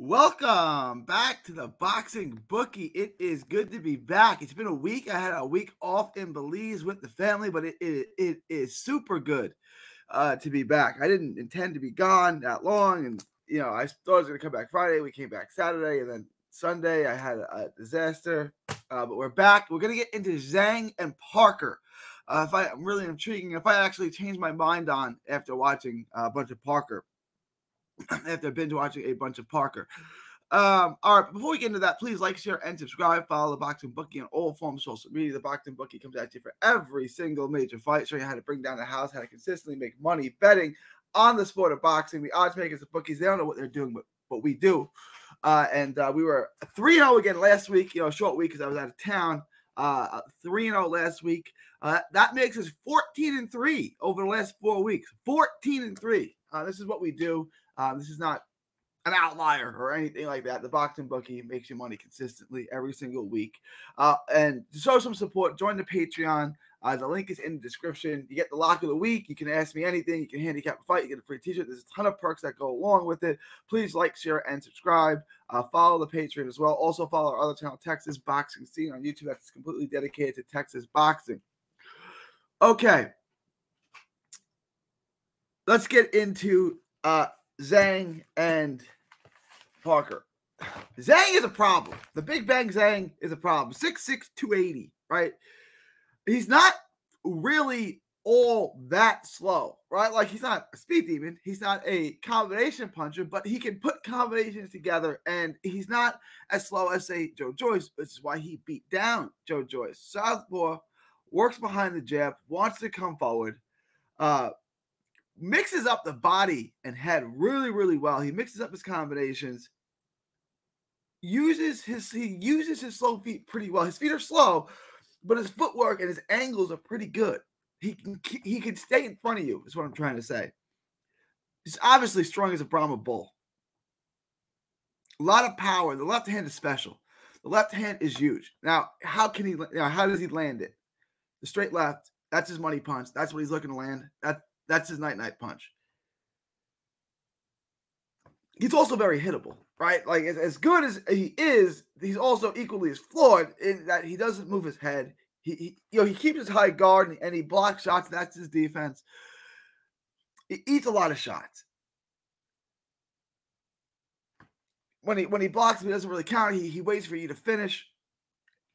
Welcome back to the Boxing Bookie. It is good to be back. It's been a week. I had a week off in Belize with the family, but it, it, it is super good uh, to be back. I didn't intend to be gone that long, and you know I thought I was going to come back Friday. We came back Saturday, and then Sunday I had a, a disaster. Uh, but we're back. We're going to get into Zhang and Parker. Uh, if I'm really intriguing. If I actually change my mind on after watching a bunch of Parker after binge watching a bunch of Parker. Um, all right, before we get into that, please like, share, and subscribe. Follow the Boxing Bookie on all forms of social media. The Boxing Bookie comes at you for every single major fight, showing you how to bring down the house, how to consistently make money betting on the sport of boxing. The odds makers, the bookies, they don't know what they're doing, but, but we do. Uh, and uh, we were 3 0 again last week, you know, short week because I was out of town. Uh, 3 0 last week. Uh, that makes us 14 and 3 over the last four weeks. 14 and 3. Uh, this is what we do. Um, this is not an outlier or anything like that. The boxing bookie makes you money consistently every single week. Uh, and show some support, join the Patreon. Uh, the link is in the description. You get the lock of the week. You can ask me anything. You can handicap a fight. You get a free t-shirt. There's a ton of perks that go along with it. Please like, share, and subscribe. Uh, follow the Patreon as well. Also follow our other channel, Texas Boxing Scene on YouTube. That's completely dedicated to Texas boxing. Okay. Let's get into uh, Zhang and Parker. Zhang is a problem. The Big Bang Zhang is a problem. 6'6, 280, right? He's not really all that slow, right? Like he's not a speed demon. He's not a combination puncher, but he can put combinations together and he's not as slow as, say, Joe Joyce, which is why he beat down Joe Joyce. Southpaw works behind the jab, wants to come forward. Uh, mixes up the body and head really, really well. He mixes up his combinations. Uses his he uses his slow feet pretty well. His feet are slow, but his footwork and his angles are pretty good. He can he can stay in front of you. Is what I'm trying to say. He's obviously strong as a Brahma bull. A lot of power. The left hand is special. The left hand is huge. Now, how can he? Now, how does he land it? The straight left. That's his money punch. That's what he's looking to land. That that's his night night punch. He's also very hittable, right? Like as, as good as he is, he's also equally as flawed in that he doesn't move his head. He, he you know he keeps his high guard and, and he blocks shots. That's his defense. He eats a lot of shots. When he when he blocks, he doesn't really count. He he waits for you to finish.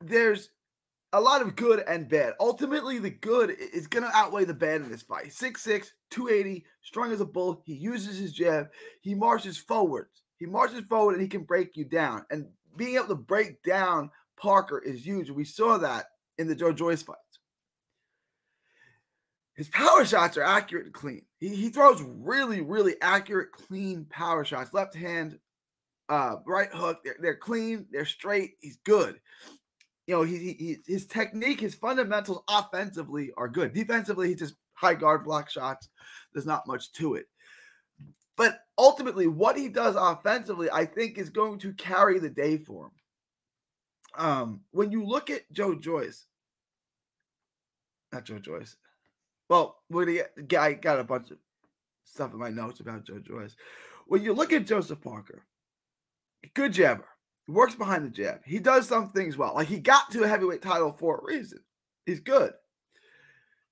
There's a lot of good and bad. Ultimately, the good is going to outweigh the bad in this fight. 6'6, 280, strong as a bull. He uses his jab. He marches forwards. He marches forward and he can break you down. And being able to break down Parker is huge. We saw that in the Joe Joyce fights. His power shots are accurate and clean. He, he throws really, really accurate, clean power shots. Left hand, uh, right hook. They're, they're clean. They're straight. He's good you know, he, he his technique, his fundamentals offensively are good. Defensively, he just high guard block shots. There's not much to it. But ultimately, what he does offensively, I think, is going to carry the day for him. Um, when you look at Joe Joyce, not Joe Joyce. Well, he guy got a bunch of stuff in my notes about Joe Joyce. When you look at Joseph Parker, good jabber, works behind the jab. He does some things well. Like he got to a heavyweight title for a reason. He's good.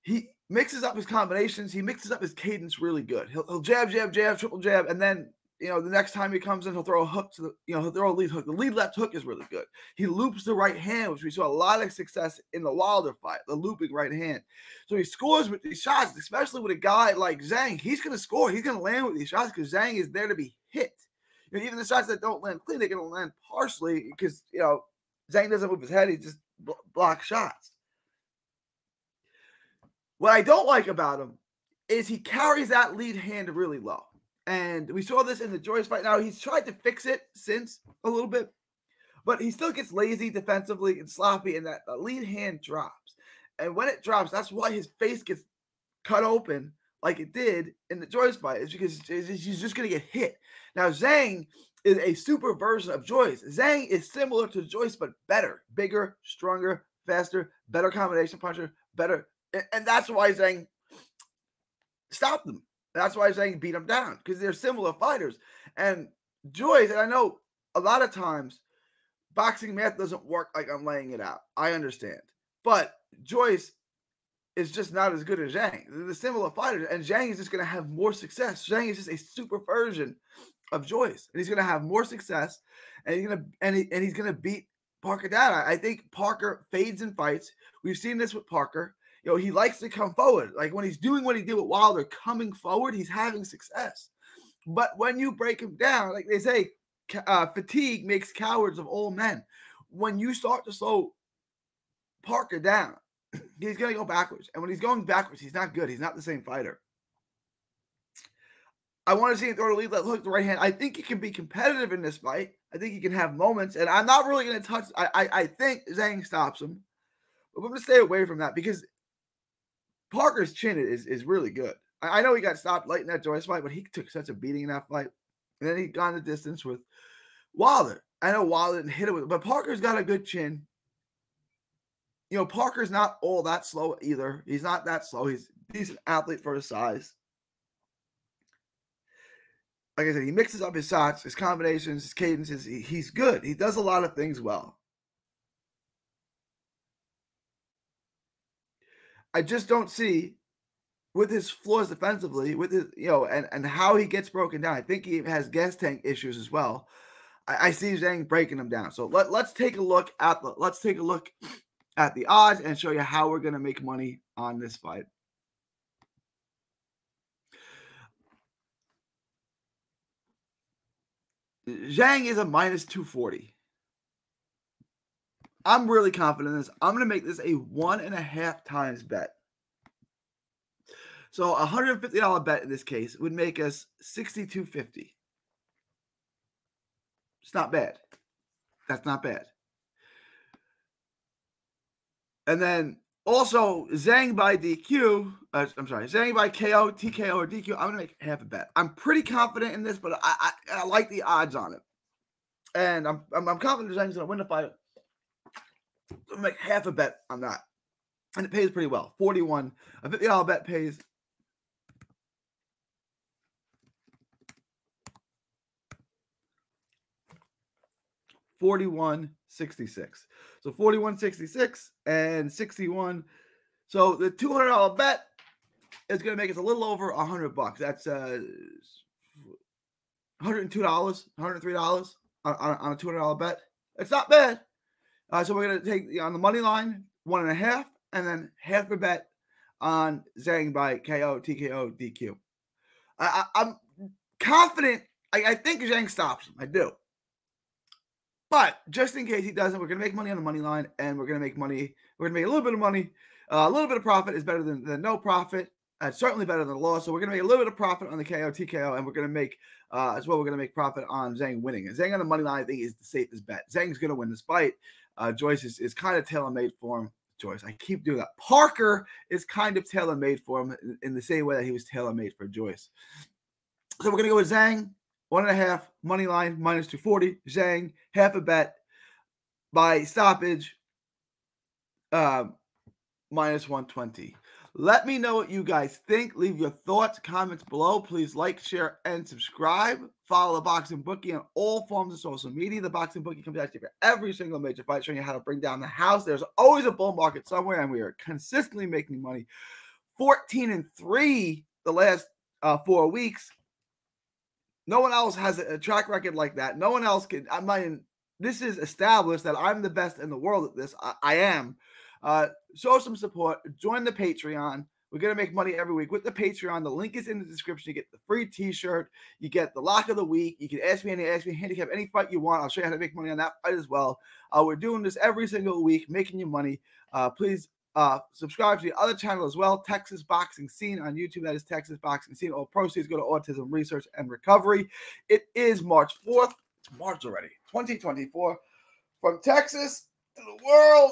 He mixes up his combinations. He mixes up his cadence really good. He'll, he'll jab, jab, jab, triple jab, and then you know the next time he comes in, he'll throw a hook to the you know he'll throw a lead hook. The lead left hook is really good. He loops the right hand, which we saw a lot of success in the Wilder fight. The looping right hand. So he scores with these shots, especially with a guy like Zhang. He's going to score. He's going to land with these shots because Zhang is there to be hit you know, even the shots that don't land clean, they're to land partially because, you know, Zhang doesn't move his head. He just bl- blocks shots. What I don't like about him is he carries that lead hand really low. And we saw this in the Joyce fight. Now, he's tried to fix it since a little bit, but he still gets lazy defensively and sloppy, and that lead hand drops. And when it drops, that's why his face gets cut open like it did in the Joyce fight is because he's just going to get hit. Now, Zhang is a super version of Joyce. Zhang is similar to Joyce, but better, bigger, stronger, faster, better combination puncher, better. And, that's why I'm saying stop them. That's why I'm saying beat them down because they're similar fighters. And Joyce, and I know a lot of times boxing math doesn't work like I'm laying it out. I understand. But Joyce is just not as good as Zhang. They're the similar fighters, and Zhang is just going to have more success. Zhang is just a super version of Joyce, and he's going to have more success, and he's going to and, he, and he's going to beat Parker down. I, I think Parker fades in fights. We've seen this with Parker. You know, he likes to come forward. Like when he's doing what he did with Wilder, coming forward, he's having success. But when you break him down, like they say, uh, fatigue makes cowards of all men. When you start to slow Parker down, he's going to go backwards. And when he's going backwards, he's not good. He's not the same fighter. I want to see him throw the lead, let hook the right hand. I think he can be competitive in this fight. I think he can have moments, and I'm not really going to touch. I, I, I think Zhang stops him, but I'm going to stay away from that because Parker's chin is is really good. I, I know he got stopped late in that Joyce fight, but he took such a beating in that fight, and then he gone the distance with Wilder. I know Wilder didn't hit it with, but Parker's got a good chin you know, Parker's not all that slow either. He's not that slow. He's a decent athlete for his size. Like I said, he mixes up his shots, his combinations, his cadences. He, he's good. He does a lot of things well. I just don't see with his flaws defensively, with his, you know, and, and how he gets broken down. I think he has gas tank issues as well. I, I see Zhang breaking him down. So let, let's take a look at the let's take a look at the odds and show you how we're going to make money on this fight. Zhang is a minus 240. I'm really confident in this. I'm going to make this a one and a half times bet. So a $150 bet in this case would make us 62.50. It's not bad. That's not bad. And then also Zhang by DQ. Uh, I'm sorry, Zhang by KO, TKO, or DQ. I'm gonna make half a bet. I'm pretty confident in this, but I I, I like the odds on it, and I'm I'm, I'm confident Zhang's gonna win the fight. Make half a bet on that, and it pays pretty well. Forty one, a fifty dollar bet pays. Forty-one sixty-six. So 4166 and 61. So the $200 bet is going to make us a little over 100 bucks. That's uh $102, $103 on, on a $200 bet. It's not bad. Uh, so we're going to take on the money line one and a half, and then half a bet on Zhang by KO, TKO, DQ. I, am confident. I, I think Zhang stops him. I do. But just in case he doesn't, we're going to make money on the money line and we're going to make money. We're going to make a little bit of money. Uh, a little bit of profit is better than, than no profit. Uh, certainly better than a loss. So we're going to make a little bit of profit on the KO, TKO, and we're going to make, uh, as well, we're going to make profit on Zhang winning. And Zhang on the money line, I think, is the safest bet. Zhang's going to win this fight. Uh, Joyce is, is kind of tailor made for him. Joyce, I keep doing that. Parker is kind of tailor made for him in, the same way that he was tailor made for Joyce. So we're going to go with Zhang. One and a half money line minus 240. Zhang, half a bet by stoppage, uh, minus 120. Let me know what you guys think. Leave your thoughts, comments below. Please like, share, and subscribe. Follow the Boxing Bookie on all forms of social media. The Boxing Bookie comes at you for every single major fight, showing you how to bring down the house. There's always a bull market somewhere, and we are consistently making money. 14 and 3 the last uh, four weeks. No one else has a track record like that. No one else can. I mean, this is established that I'm the best in the world at this. I, I am. Uh, show some support. Join the Patreon. We're gonna make money every week with the Patreon. The link is in the description. You get the free T-shirt. You get the lock of the week. You can ask me any, ask me handicap any fight you want. I'll show you how to make money on that fight as well. Uh, we're doing this every single week, making you money. Uh, please uh, subscribe to the other channel as well, Texas Boxing Scene on YouTube. That is Texas Boxing Scene. All proceeds go to autism research and recovery. It is March 4th. It's March already, 2024. From Texas to the world,